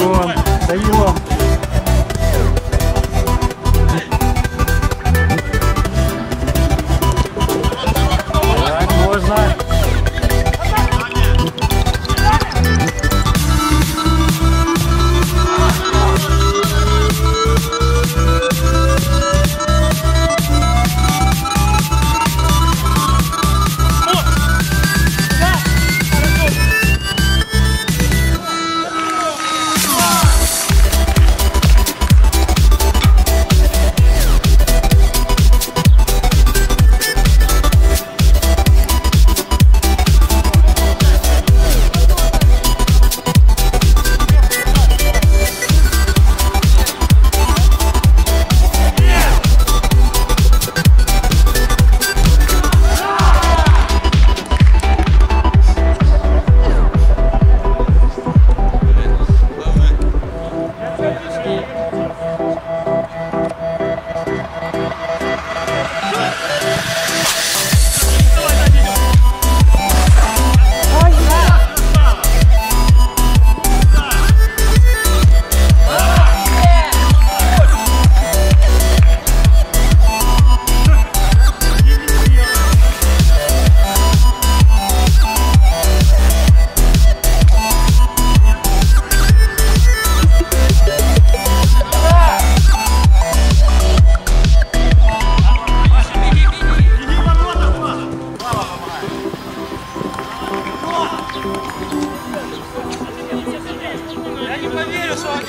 Ничего.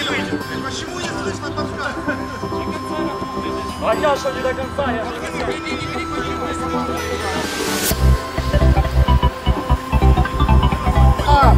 не выйдет. Почему не слышно подсказ? Хотя а что не до конца, я же не знаю. А,